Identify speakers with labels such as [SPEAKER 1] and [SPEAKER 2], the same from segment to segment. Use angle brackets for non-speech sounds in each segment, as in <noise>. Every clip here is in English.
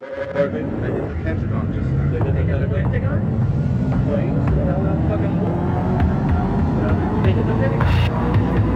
[SPEAKER 1] Perfect. I hit the Pentagon just now. They hit the Pentagon? Wait, fucking They hit the Pentagon.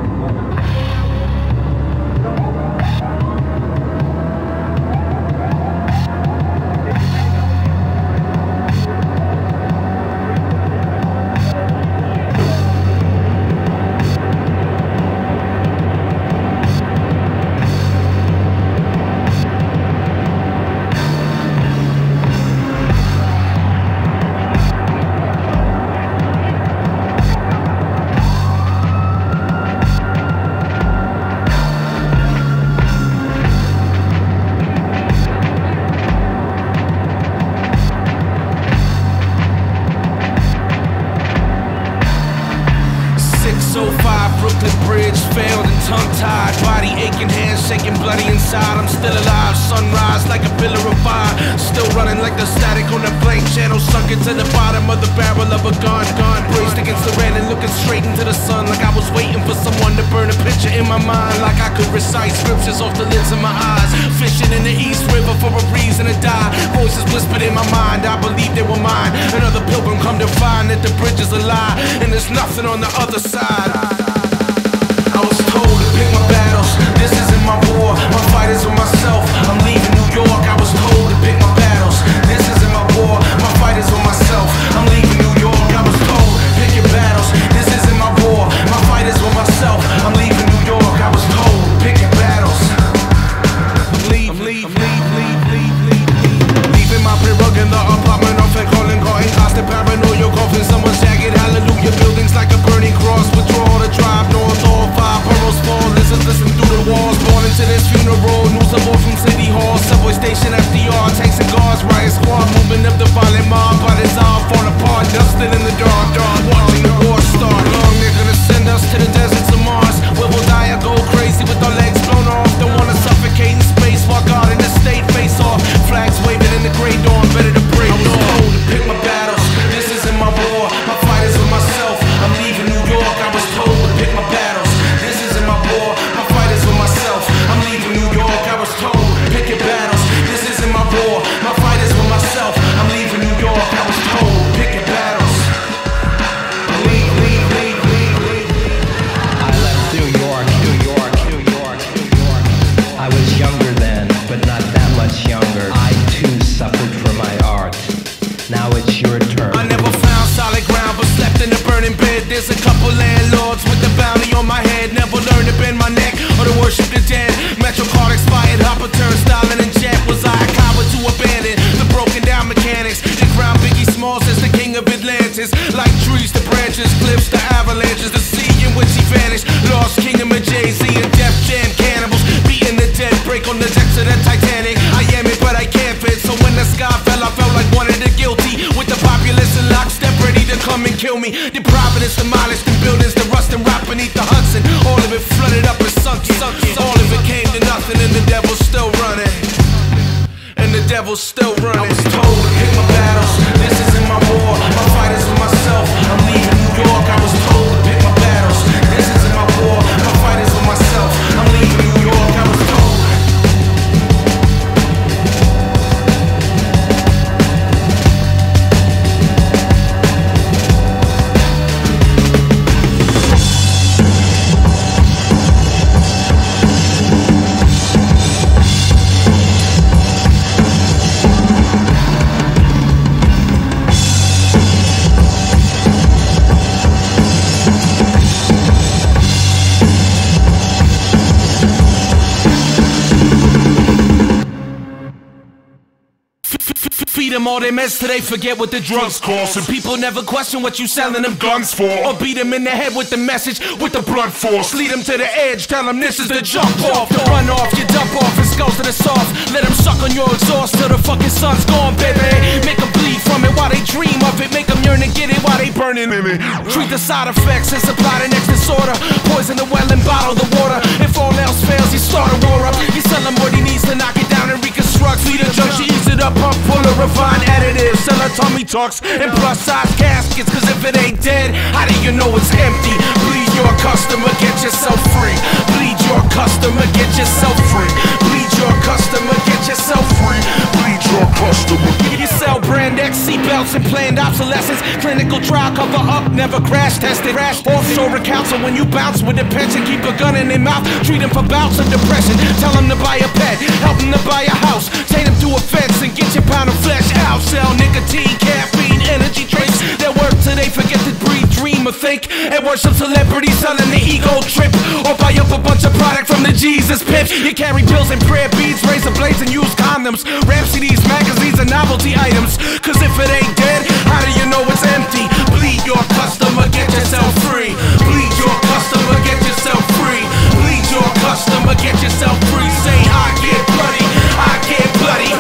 [SPEAKER 1] today, forget what the drugs cost. And people never question what you selling them guns for. Or beat them in the head with the message, with the blunt force. Lead them to the edge, tell them this is the jump off. The run off, you dump off, and skulls to the soft. Let them suck on your exhaust till the fucking sun's gone, baby. Make them bleed from it while they dream of it. Make them yearn to get it while they burning in it. Treat the side effects and supply the next disorder. Poison the well and bottle the water. If all else fails, you start a war up. You sell him what he needs to knock it down and reconstruct drugs, lead a judge to ease it up, pump full of refined additives. Sell her tummy tucks and plus size caskets, cause if it ain't dead, how do you know it's empty? Bleed your customer, get yourself free. Bleed your customer, get yourself free. Bleed your customer, get yourself free. Bleed blockbuster. You sell brand X, seatbelts and planned obsolescence. Clinical trial cover up, never crash tested. Crash offshore accounts, so when you bounce with a pension, keep a gun in their mouth. Treat them for bouts of depression. Tell them to buy a pet, help them to buy a house. Take them to a fence and get your pound of flesh out. Sell nicotine, caffeine, energy drinks. They're they forget to breathe, dream, or think. And worship celebrities selling the ego trip. Or buy up a bunch of product from the Jesus pimps. You carry bills and prayer beads, razor blades, and use condoms. Rap CDs, magazines, and novelty items. Cause if it ain't dead, how do you know it's empty? Bleed your customer, get yourself free. Bleed your customer, get yourself free. Bleed your customer, get yourself free. Say, I get bloody, I get bloody,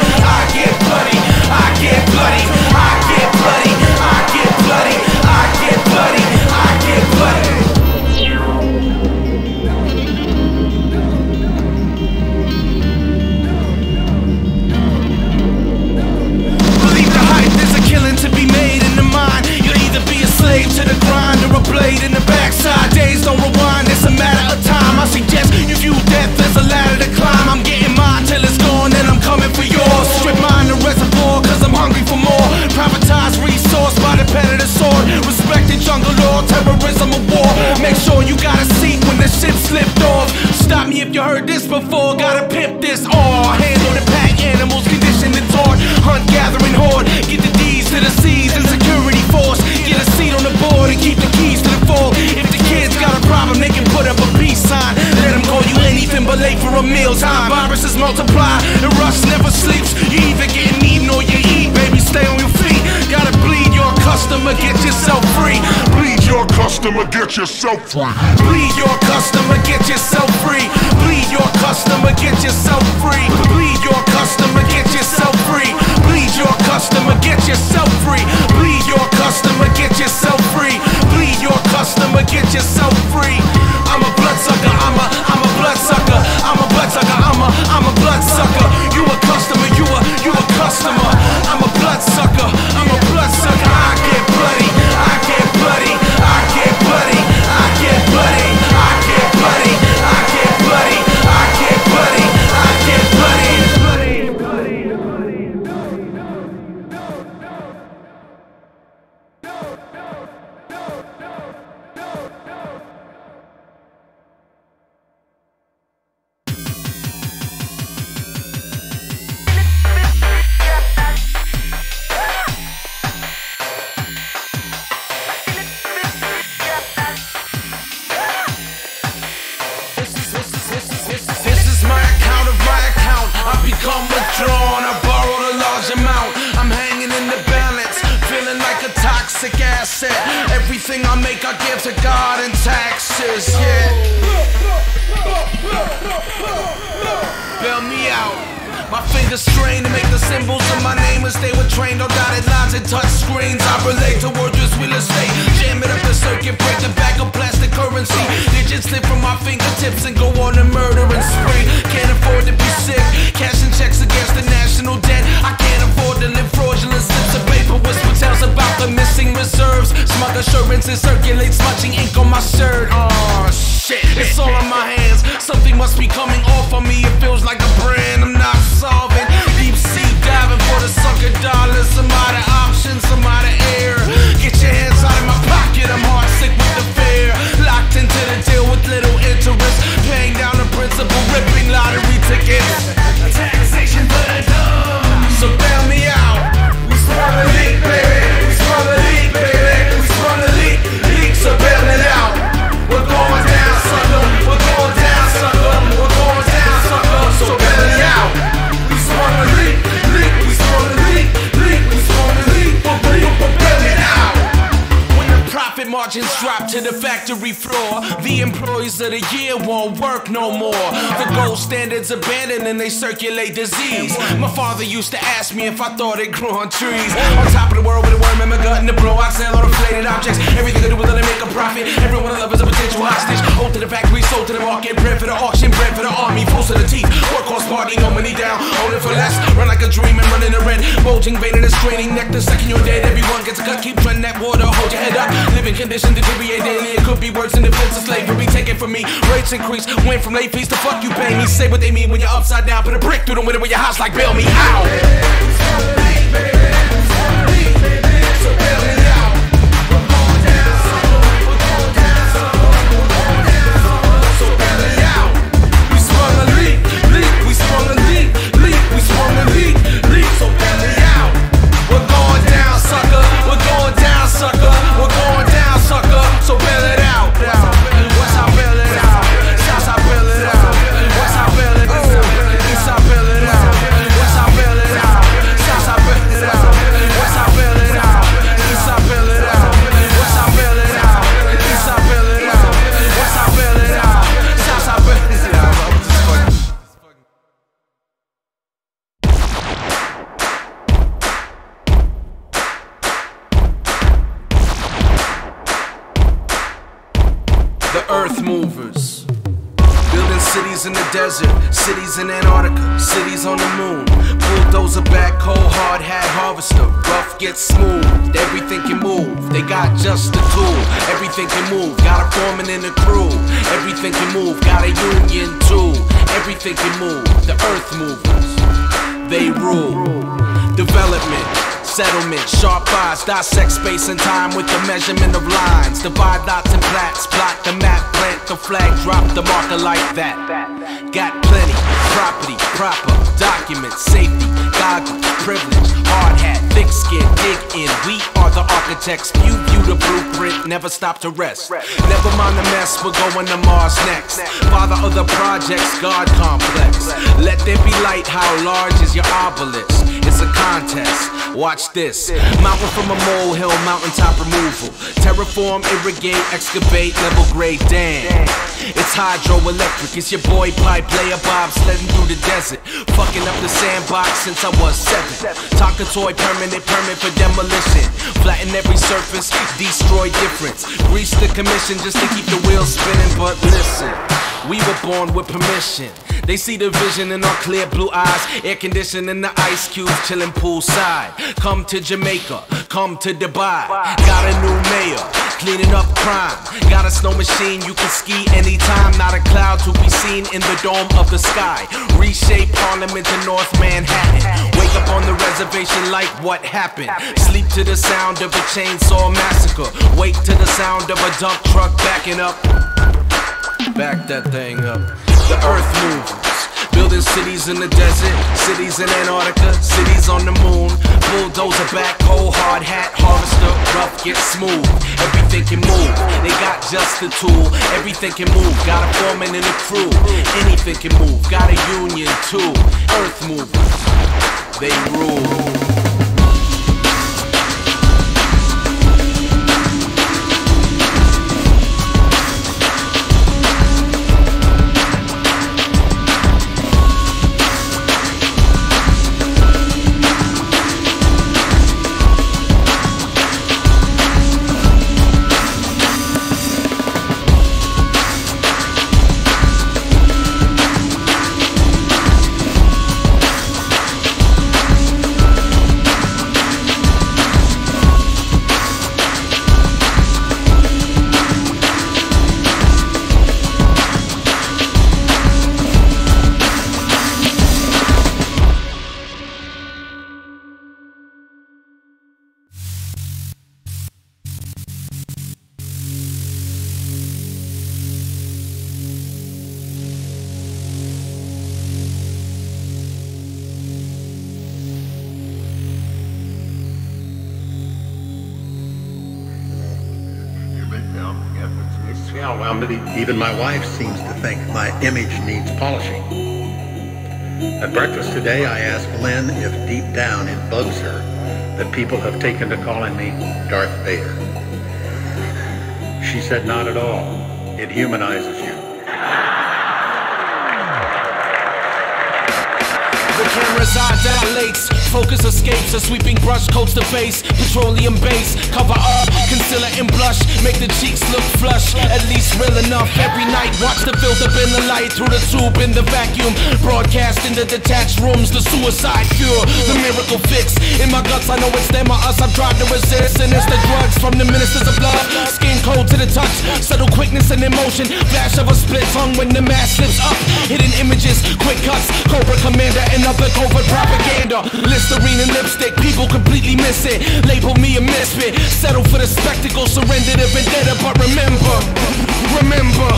[SPEAKER 1] Set yourself free. The year won't work no standards abandoned and they circulate disease. My father used to ask me if I thought it grew on trees. On top of the world with a worm in my gut and the blow, I sell all inflated objects. Everything I do is to make a profit. Everyone I love is a potential hostage. Hold to the factory, sold to the market. Bread for the auction, bread for the army. Full to the teeth. Workhorse party, no money down. Hold it for less. Run like a dream and run in the red. Bulging vein and a straining neck. The second you're dead, everyone gets a cut. Keep treading that water. Hold your head up. Living condition deteriorate daily. It could be worse than defense of slavery. Take it from me. Rates increase. Went from late fees to fuck you pay me. Say what they mean when you're upside down. Put a brick through the window of your house like bail me out. Dissect space and time with the measurement of lines. Divide dots and plats, plot the map, plant the flag, drop the marker like that. Got plenty, property, proper, documents, safety, goggles, privilege, hard hat, thick skin, dig in. We are the architects, view, view the blueprint, never stop to rest. Never mind the mess, we're going to Mars next. Father of the projects, God complex. Let there be light, how large is your obelisk? A contest. Watch this. Mountain from a molehill, mountaintop removal. Terraform, irrigate, excavate, level grade dam. It's hydroelectric. It's your boy pipe player Bob sledding through the desert. Fucking up the sandbox since I was seven. Tonka toy permanent permit for demolition. Flatten every surface, destroy difference. Grease the commission just to keep the wheels spinning. But listen, we were born with permission. They see the vision in our clear blue eyes, air conditioning the ice cubes, chilling poolside. Come to Jamaica, come to Dubai. Got a new mayor, cleaning up crime. Got a snow machine, you can ski anytime. Not a cloud to be seen in the dome of the sky. Reshape Parliament to North Manhattan. Wake up on the reservation like what happened. Sleep to the sound of a chainsaw massacre. Wake to the sound of a dump truck backing up. Back that thing up. The earth moves. Building cities in the desert, cities in Antarctica, cities on the moon. Bulldozer back, cold hard hat, harvester, rough get smooth. Everything can move, they got just the tool. Everything can move, got a foreman in the crew. Anything can move, got a union too. Earth movers, they rule.
[SPEAKER 2] Even my wife seems to think my image needs polishing. At breakfast today, I asked Lynne if deep down it bugs her that people have taken to calling me Darth Vader. She said not at all. It humanizes you.
[SPEAKER 1] The cameras dilates, focus escapes, a sweeping brush coats the face, petroleum base, cover up, concealer and blush, make the cheeks look flush, at least real enough. Every night, watch the filter in the light through the tube in the vacuum, broadcast in the detached rooms, the suicide cure, the miracle fix. In my guts, I know it's them or us. I've tried to resist, and it's the drugs from the ministers of love, skin cold to the touch, subtle quickness and emotion, flash of a split tongue when the mask slips up, hidden images, quick cuts, Cobra Commander and other covert propaganda. Listerine and lipstick, people completely miss it. Label me a misfit. Settle for the spectacle, surrender to vendetta. But remember, remember,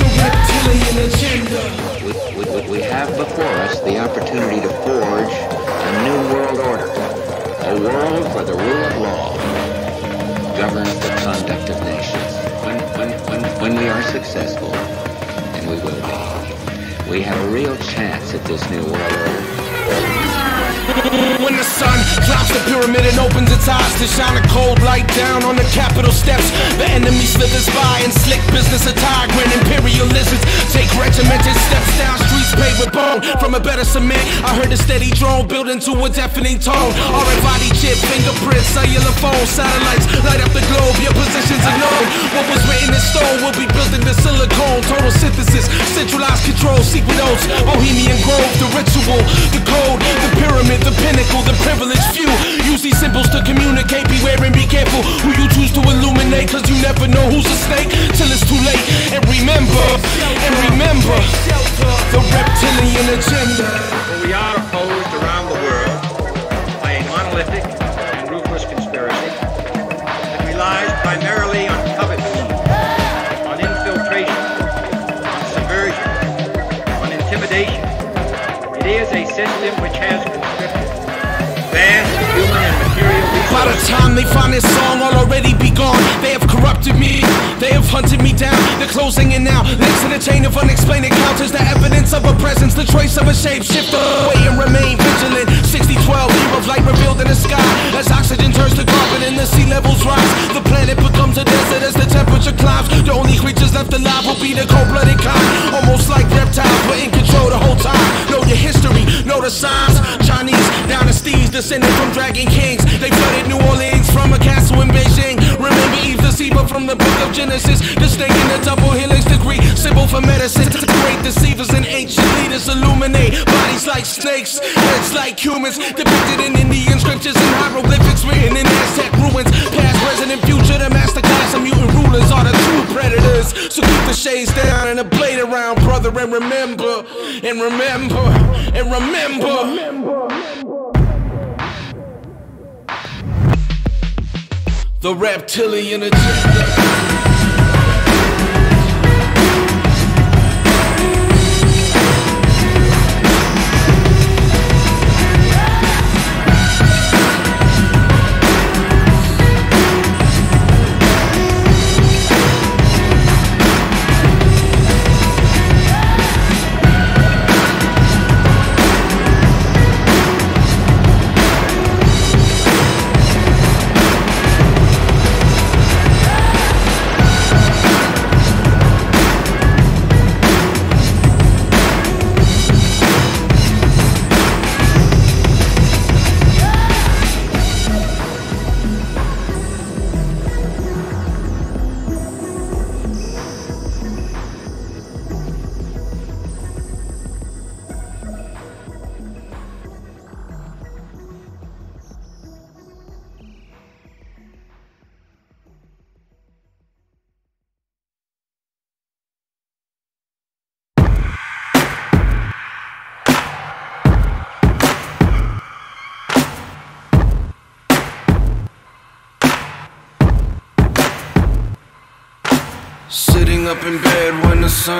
[SPEAKER 1] the reptilian agenda.
[SPEAKER 3] We, we, we have before us the opportunity to forge a new world order, a world where the rule of law governs the conduct of nations. When, when, when, when we are successful, and we will be, we have a real chance at this new world order.
[SPEAKER 1] When the sun climbs the pyramid and opens its eyes to shine a cold light down on the Capitol steps, the enemy slithers by in slick business attire. Grand imperial lizards take regimented steps down streets paved with bone. From a better cement, I heard a steady drone build into a deafening tone. RFID chip, fingerprints, cellular phone, satellites light up the globe. Your positions are known. What was written in stone will be built into silicone. Total synthesis, centralized control, secret oaths, Bohemian Grove, the ritual, the code, the pyramid, the pinnacle, the privileged few. Use these symbols to communicate. Beware and be careful who you choose to illuminate, cause you never know who's a snake till it's too late. And remember, and remember, the reptilian agenda. Time they find this song, I'll already be gone. They have corrupted me, they have hunted me down. They're closing in now. Links in a chain of unexplained encounters, the evidence of a presence, the trace of a shapeshifter. Wait and remain vigilant. 6012, year of light revealed in the sky. As oxygen turns to carbon and the sea levels rise, the planet becomes a desert as the temperature climbs. The only creatures left alive will be the cold-blooded kind, almost like reptiles, but in control the whole time. Know your history, know the signs. Chinese dynasties descended from dragon kings. They flooded New Orleans from a castle in Beijing. Remember Eve the Deceiver from the book of Genesis. Snake in the double helix degree, symbol for medicine. To Great deceivers and ancient leaders illuminate bodies like snakes, heads like humans. Depicted in Indian scriptures and hieroglyphics written in Aztec ruins. Past, present, and future. The master class of mutant rulers are the true predators. So keep the shades down and the blade around, brother, and remember, and remember, and remember. The reptilian agenda.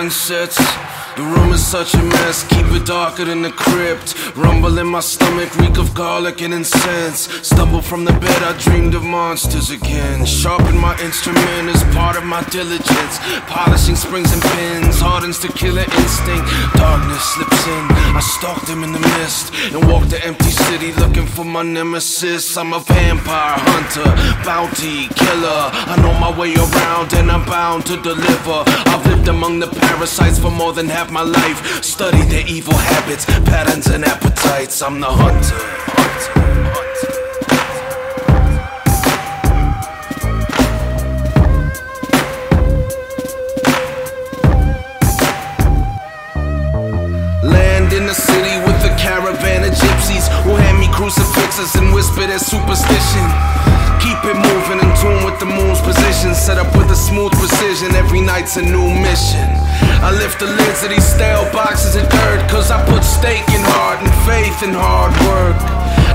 [SPEAKER 1] When such a mess, keep it darker than the crypt. Rumble in my stomach, reek of garlic and incense. Stumble from the bed, I dreamed of monsters again. Sharpen my instrument as part of my diligence. Polishing springs and pins, hardens the killer instinct. Darkness slips in, I stalk them in the mist. And walk the empty city looking for my nemesis. I'm a vampire hunter, bounty killer. I know my way around and I'm bound to deliver. I've lived among the parasites for more than half my life. Study their evil habits, patterns, and appetites. I'm the hunter. Land in the city with a caravan of gypsies who hand me crucifixes and whisper their superstition. Keep it moving in tune with the moon's position. Set up with a smooth precision. Every night's a new mission. I lift the lids of these stale boxes of dirt. Cause I put stake in heart and faith in hard work.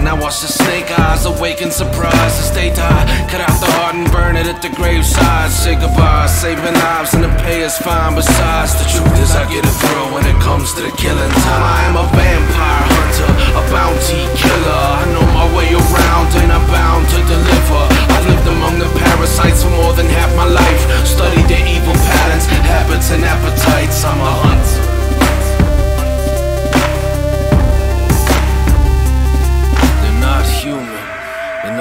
[SPEAKER 1] Now watch the snake eyes awaken surprise as they die. Cut out the heart and burn it at the graveside. Say goodbye, saving lives and the pay is fine. Besides, the truth is I get a thrill when it comes to the killing time. I am a vampire hunter, a bounty killer. I know my way around and I'm bound to deliver. I've lived among the parasites for more than half my life. Studied their evil patterns, habits, and appetites. I'm a hunter.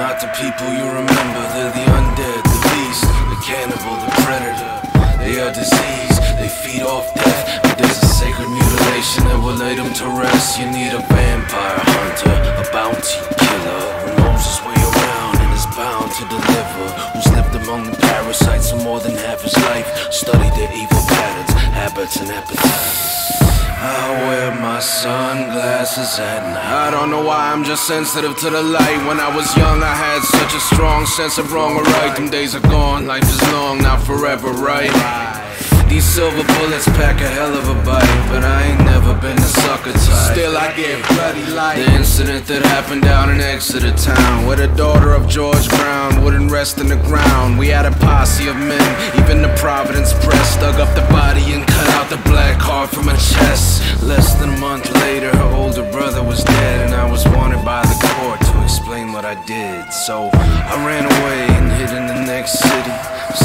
[SPEAKER 1] Not the people you remember, they're the undead, the beast, the cannibal, the predator. They are disease, they feed off death, but there's a sacred mutilation that will lay them to rest. You need a vampire hunter, a bounty killer who knows his way around and is bound to deliver. Who's lived among the parasites for more than half his life, studied their evil patterns, habits, and appetites. I wear my sunglasses at night. I don't know why I'm just sensitive to the light. When I was young, I had such a strong sense of wrong or right. Them days are gone, life is long, not forever, right? These silver bullets pack a hell of a bite, but I ain't never been a sucker type. Still, I get bloody light. The incident that happened down in Exeter town, where the daughter of George Brown wouldn't rest in the ground. We had a posse of men, even the Providence Press dug up the body and cut out the black heart from her chest. Less than a month later, her older brother was dead, and I was wanted by the court explain what I did. So I ran away and hid in the next city.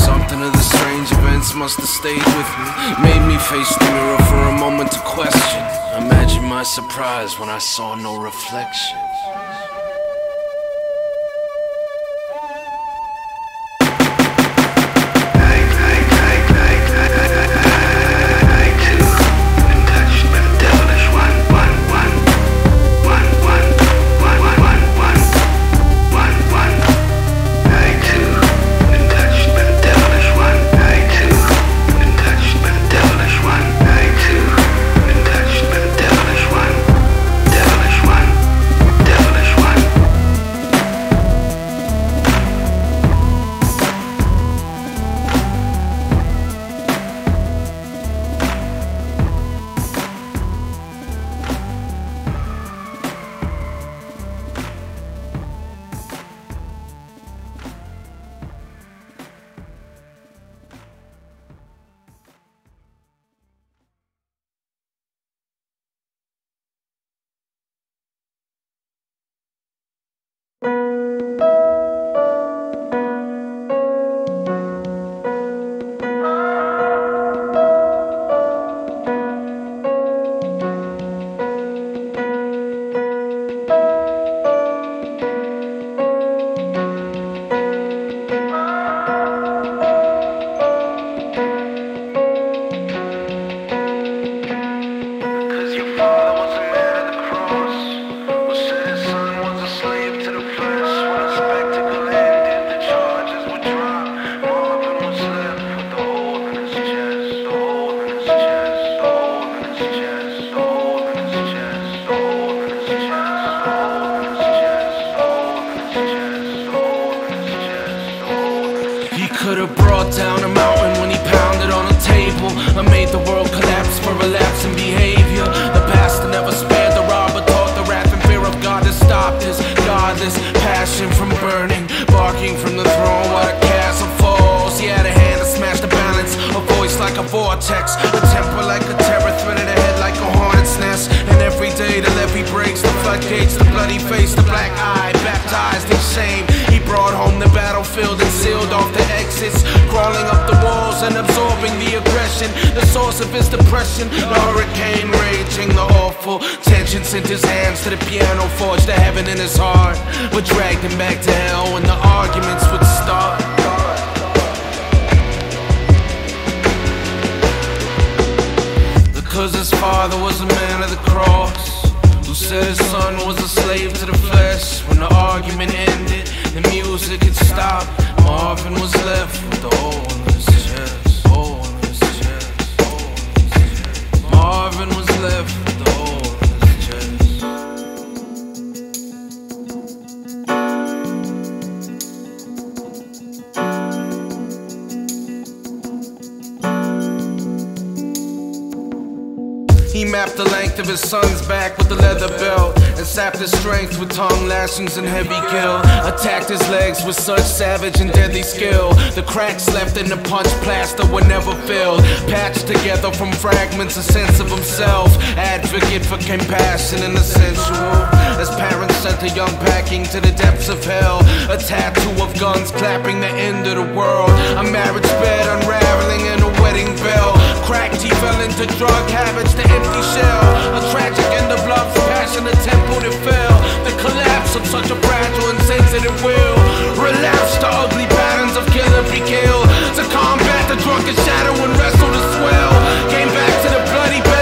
[SPEAKER 1] Something of the strange events must have stayed with me. Made me face the mirror for a moment to question. Imagine my surprise when I saw no reflection. In his chest He could have brought down a mountain when he pounded on a table. I made the world collapse for a lapse in behavior. The pastor never spared the robber Taught the wrath and fear of God to stop this Godless passion from burning Barking from the throne while the castle falls. He had a hand to smash the balance A voice like a vortex A temper like a terror Threaded ahead like a hornet's nest. And every day the levee breaks The floodgates, the bloody face, the black eye Baptized in shame brought home the battlefield and sealed off the exits. Crawling up the walls and absorbing the aggression. The source of his depression. The hurricane raging, the awful tension Sent his hands to the piano Forged a heaven in his heart. But dragged him back to hell when the arguments would start. Because his father was a man of the cross Who said his son was a slave to the flesh. When the argument ended, the music had stopped. Marvin was left with the hole in his chest Hole in his chest. Marvin was left with the hole chest He mapped the length of his son's back with the leather belt and sapped his strength with tongue lashings and heavy kill. Attacked his legs with such savage and deadly skill. The cracks left in the punch plaster were never filled. Patched together from fragments, a sense of himself. Advocate for compassion and the sensual. As parents sent a young packing to the depths of hell. A tattoo of guns clapping the end of the world. A marriage bed unraveling in a wedding bell. Cracked, he fell into drug habits, the empty shell. A tragic end of love, passion, a temple that fell. The collapse of such a fragile and sensitive will. Relapse to ugly patterns of kill and be killed. To combat the drunken shadow and wrestle the swell. Came back to the bloody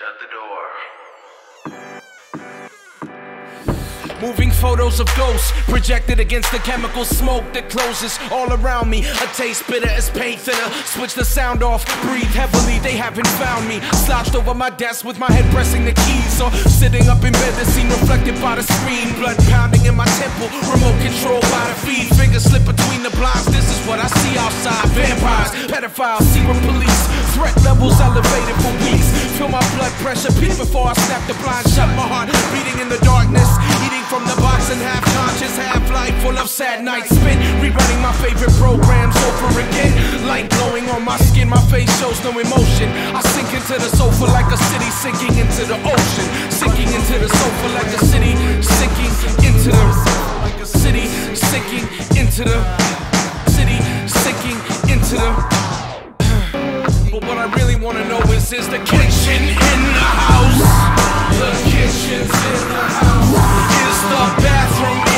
[SPEAKER 1] Shut the door. Moving photos of ghosts projected against the chemical smoke that closes all around me. A taste bitter as paint thinner. Switch the sound off, breathe heavily. They haven't found me. Slouched over my desk with my head pressing the keys. Or sitting up in bed, the scene reflected by the screen. Blood pounding in my temple, remote control by the feed. Fingers slip between the blinds. This is what I see outside. Vampires, pedophiles, secret police. Threat levels elevated for weeks. Feel my blood pressure peak before I snap the blind shut. My heart beating in the darkness. Eating from the box and half conscious, half life full of sad nights spent. Rerunning my favorite programs over again. Light glowing on my skin, my face shows no emotion. I sink into the sofa like a city sinking into the ocean. Sinking into the sofa like a city sinking into the like a city sinking into the city sinking into the <sighs> but what I really wanna know is is the kitchen in the house? The kitchen's in the house. The bathroom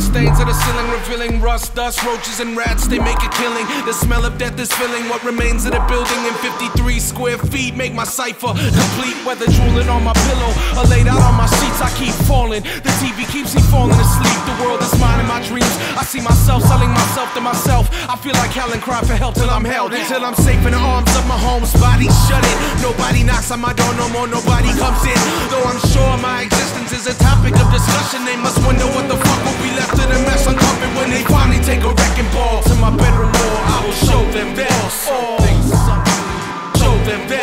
[SPEAKER 1] stains of the ceiling, revealing rust, dust, roaches, and rats. They make a killing. The smell of death is filling what remains of the building in 53 square feet. Make my cipher complete. Weather drooling on my pillow, or laid out on my sheets. I keep falling. The TV keeps me falling asleep. The world is mine in my dreams. I see myself selling myself to myself. I feel like hell and cry for help till I'm held. Until I'm safe in the arms of my home's body shut it. Nobody knocks on my door no more. Nobody comes in. Though I'm sure my existence is a topic of discussion. They must wonder what the fuck will be left in the mess uncovered when they finally take a wrecking ball to my bedroom wall. I will show them. All show them theirs.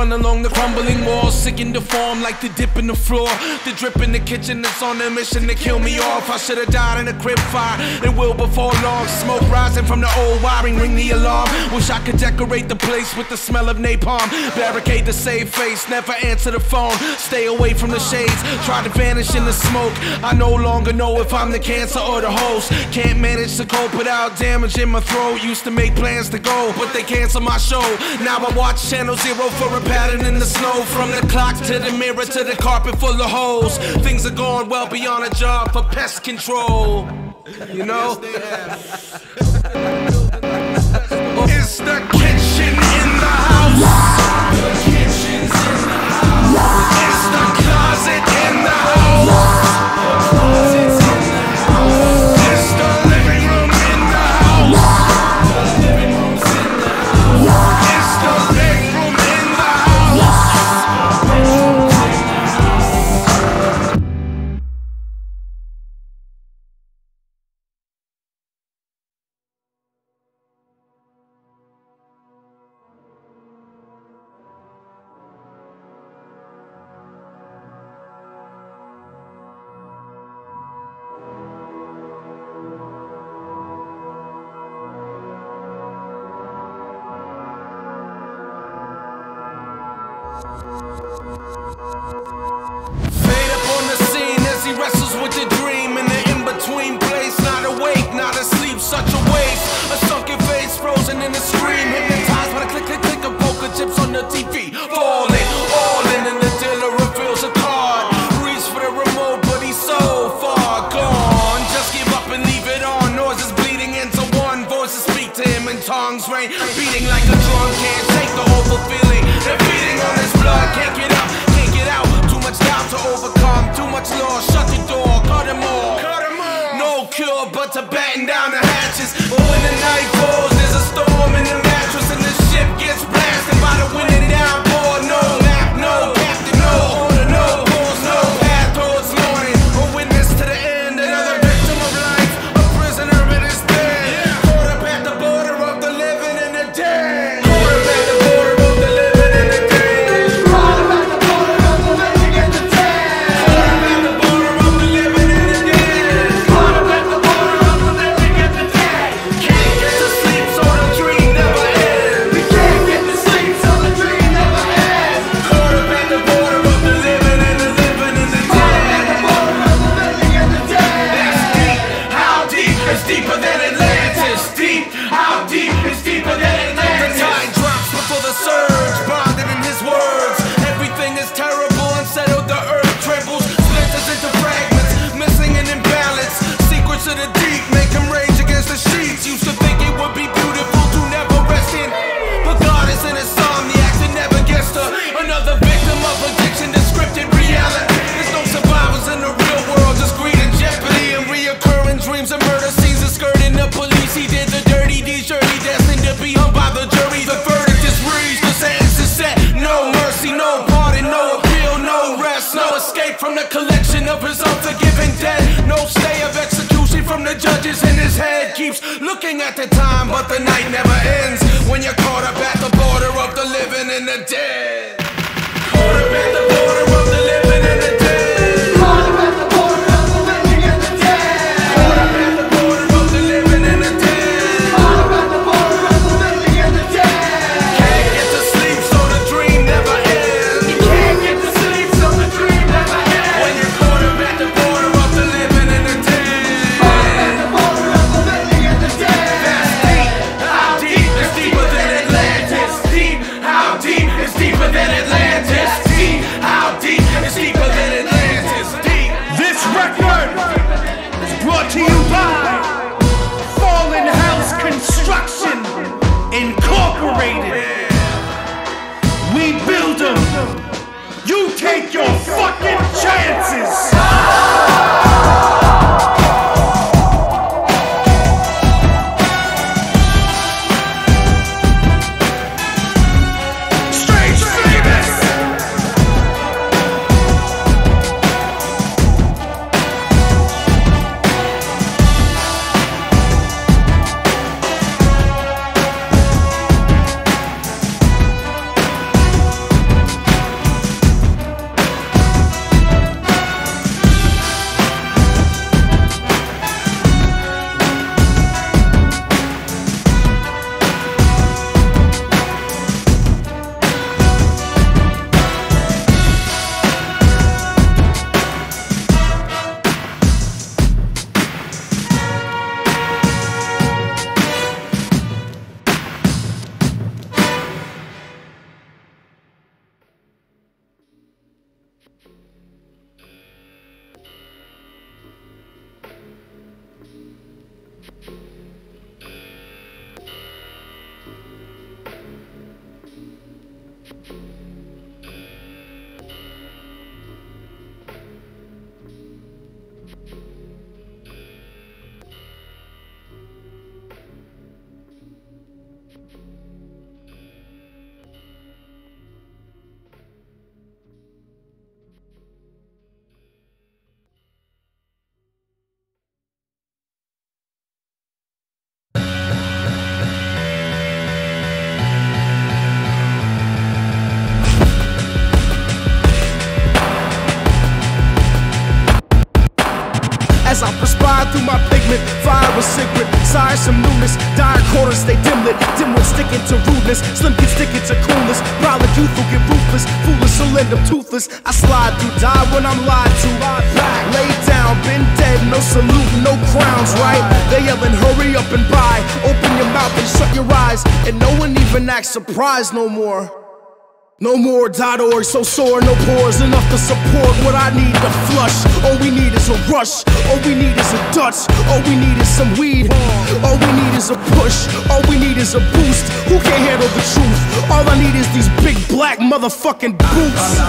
[SPEAKER 1] Run along the crumbling walls, sick and deformed like the dip in the floor. The drip in the kitchen that's on a mission to kill me off. I should have died in a crib fire. It will before long. Smoke rising from the old wiring, ring the alarm. Wish I could decorate the place with the smell of napalm. Barricade the save face, never answer the phone. Stay away from the shades, try to vanish in the smoke. I no longer know if I'm the cancer or the host. Can't manage to cope without damage in my throat. Used to make plans to go, but they cancel my show. Now I watch Channel Zero for a pattern in the snow. From the clock to the mirror to the carpet full of holes. Things are going well beyond a job for pest control. You know? It's the kitchen in the house. lungs rain. Beating like a drum, can't take the awful feeling. They're feeding on this blood, can't get but the night never
[SPEAKER 4] stay dim lit, dimwit sticking to rudeness. Slim can stick it to coolness. Proud youth will get ruthless, foolish, so end up toothless. I slide through, die when I'm lied to. Lay down, been dead, no salute, no crowns, right? They yelling, hurry up and buy. Open your mouth and shut your eyes, and no one even acts surprised no more. No more .org, so sore, no pores, enough to support what I need to flush. All we need is a rush, all we need is a Dutch, all we need is some weed, all we need is a push, all we need is a boost. Who can't handle the truth? All I need is these big black motherfucking boots.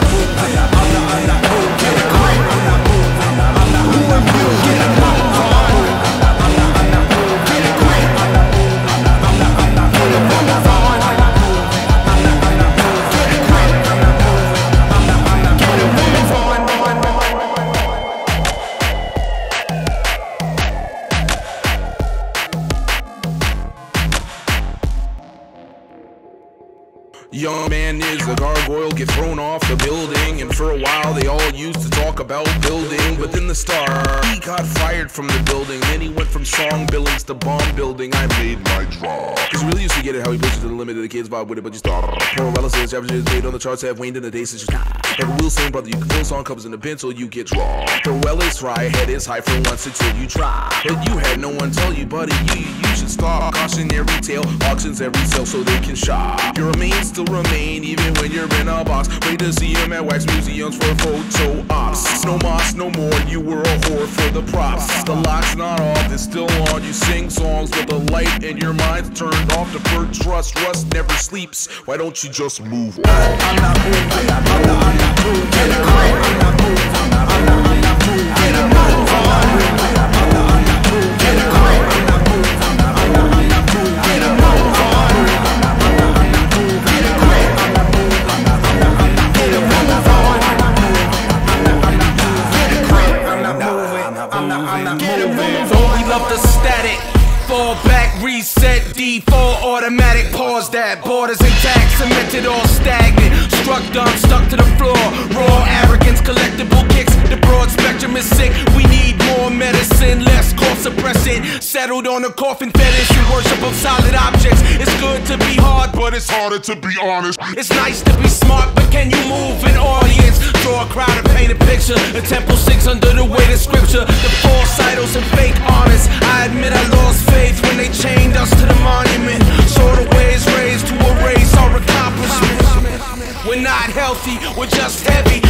[SPEAKER 1] Get thrown off the building. And for a while, they all used to talk about building. within the star, he got fired from the building. Then he went from song billings to bomb building. I made my draw. Cause really used to get it how he pushes to the limit of the kids vibe with it, but just start. Relatives, averages made on the charts have waned in the days since just. Like a Wilson brother, you can fill song covers in the till you get draw. The well is right, head is high for once until you try. But you had no one tell you, buddy, you, you, you should stop. Cautionary tale, auctions every sale so they can shop. Your remains still remain even when you're in a box. Wait to see him at wax museums for a photo ops. No moss, no more, you were a whore for the props. The lock's not off, it's still on. You sing songs with the light in your mind's turned off. Deferred trust, rust never sleeps. Why don't you just move on? We love the static. Fall back, reset, D4 automatic. Pause that. Borders intact, cemented all stagnant. Struck dumb, stuck to the floor. Raw arrogance, collectible kicks. The broad spectrum is sick. More medicine, less cough suppressant. Settled on a coffin fetish and worship of solid objects. It's good to be hard, but it's
[SPEAKER 5] Harder to be honest.
[SPEAKER 1] it's nice to be smart, but can you move an audience? Draw a crowd and paint a picture. The temple sinks under the weight of scripture. The false idols and fake honest. I admit I lost faith when they chained us to the monument. Saw the ways raised to erase our accomplishments. We're not healthy, we're just heavy.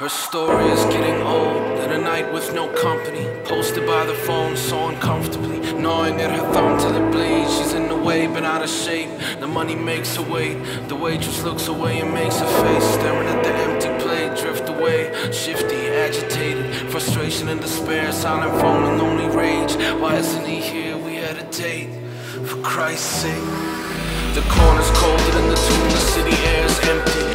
[SPEAKER 1] Her story is getting old. In a night with no company, posted by the phone so uncomfortably, gnawing at her thumb till it bleeds. She's in the way but out of shape. The money makes her wait. The waitress looks away and makes her face, staring at the empty plate. Drift away, shifty, agitated, frustration and despair. Silent phone and lonely rage. Why isn't he here? We had a date. For Christ's sake. The corner's colder than the tomb, the city air's empty.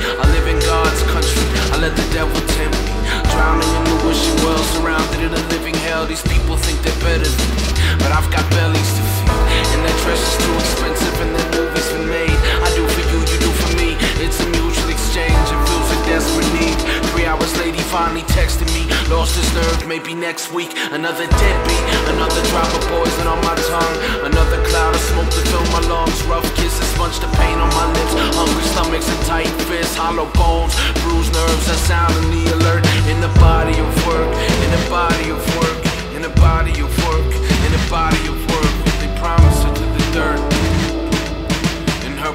[SPEAKER 1] Let the devil tempt me. Drowning in the wishing well, surrounded in a living hell. These people think they're better than me, but I've got bellies to feed. And their is too expensive, and their movies been made. I do for you, you do for me. It's a mutual exchange, it feels like desperate need. Three hours he finally texted me. Lost his nerve, maybe next week. Another deadbeat, another drop of poison on my tongue. Another cloud of smoke to fill my lungs. Rough kisses, bunch the pain on my lips. Hungry stomachs and tight fists, hollow bones, bruised nerves, in the alert. In the body of work, in the body of work, in the body of work, in the body of work. They promise her to the dirt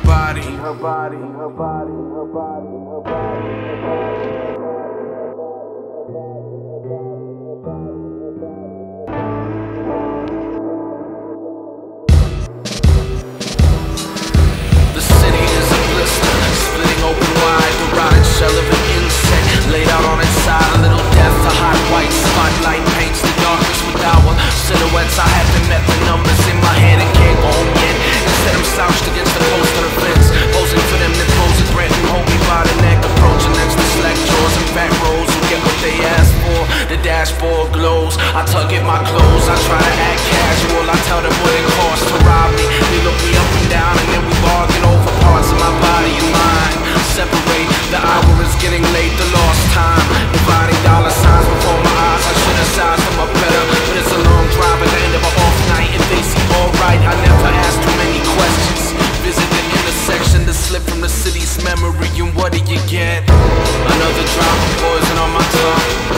[SPEAKER 1] her body. Her body, her body, her body, the darkness with body. silhouettes I haven't met the numbers in my head and can't go yet Instead I'm slouched against the post me by the neck Approaching endless selectors and fat rolls. Who get what they ask for The dashboard glows. I tug at my clothes I try to act casual. I tell them what it costs to rob me. They look me up and down And then we bargain over parts of my body and mind. Separate The hour is getting late The lost time. Dividing dollar signs before my eyes I should have sized them up better. But it's a long drive at the end of an off night. If they seem alright I never ask too many questions. Visit the section to slip from the city's memory and what do you get? Another drop of poison on my tongue